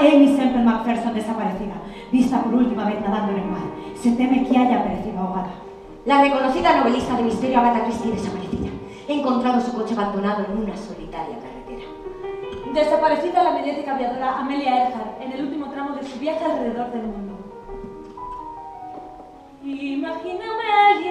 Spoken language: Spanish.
Amy Semple desaparecida, vista por última vez nadando en el. Se teme que haya ahogada. La reconocida novelista de misterio Agatha Christie desaparecida. He encontrado su coche abandonado en una solitaria carretera. Desaparecida la mediática aviadora Amelia Earhart en el último tramo de su viaje alrededor del mundo. Imagíname el